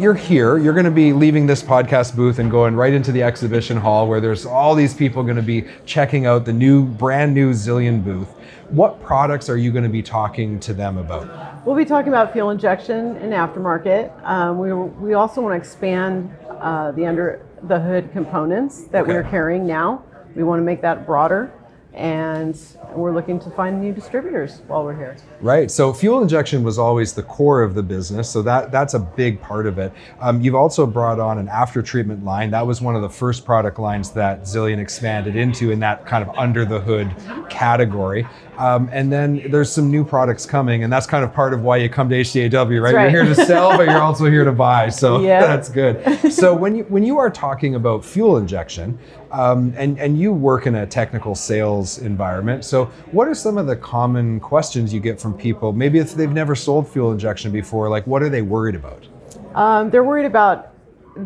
you're here. You're going to be leaving this podcast booth and going right into the exhibition hall where there's all these people going to be checking out the new, brand new Zillion booth. What products are you going to be talking to them about? We'll be talking about fuel injection and aftermarket. Um, we, we also want to expand uh, the under the hood components that Okay. we're carrying now. We want to make that broader, and we're looking to find new distributors while we're here. Right. So fuel injection was always the core of the business. So that that's a big part of it. Um, you've also brought on an after treatment line. That was one of the first product lines that Zillion expanded into in that kind of under the hood category. Um, and then there's some new products coming, and that's kind of part of why you come to HDAW, right? right. You're here to sell, but you're also here to buy. So Yeah. that's good. So when you when you are talking about fuel injection, um, and and you work in a technical sales environment, so what are some of the common questions you get from people? Maybe if they've never sold fuel injection before, like what are they worried about? Um, they're worried about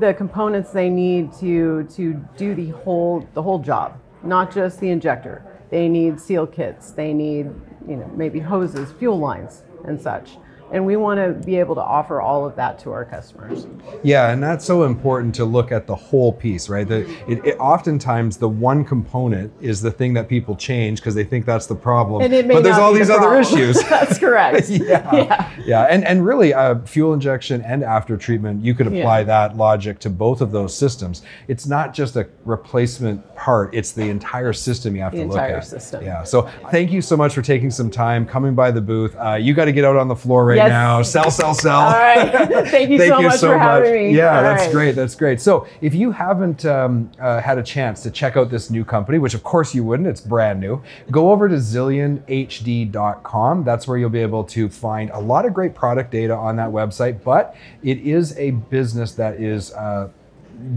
the components they need to to do the whole the whole job, not just the injector. They need seal kits. They need you know maybe hoses, fuel lines, and such. And we want to be able to offer all of that to our customers. Yeah, and that's so important to look at the whole piece, right? The, it, it, oftentimes, the one component is the thing that people change because they think that's the problem. And it may but there's all these the other issues. That's correct. yeah. Yeah. yeah, and and really, uh, fuel injection and after treatment, you could apply Yeah. that logic to both of those systems. It's not just a replacement part; it's the entire system you have The to look entire at. system. Yeah. So thank you so much for taking some time, coming by the booth. Uh, you got to get out on the floor right Yes. now. Sell, sell, sell. All right. Thank you so much for having me. Yeah, All that's right. great. That's great. So, if you haven't um, uh, had a chance to check out this new company, which of course you wouldn't, it's brand new, go over to zillionhd.com. That's where you'll be able to find a lot of great product data on that website. But it is a business that is. Uh,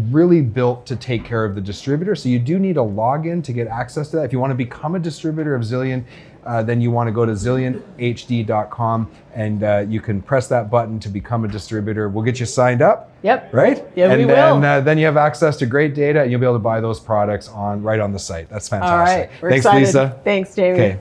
really built to take care of the distributor. So you do need a login to get access to that. If you want to become a distributor of Zillion, uh, then you want to go to zillionhd.com and uh, you can press that button to become a distributor. We'll get you signed up. Yep. Right? Yeah, and we then, will. Uh, then you have access to great data and you'll be able to buy those products on right on the site. That's fantastic. right. We're Thanks, excited. Lisa. Thanks, Jamie. Okay.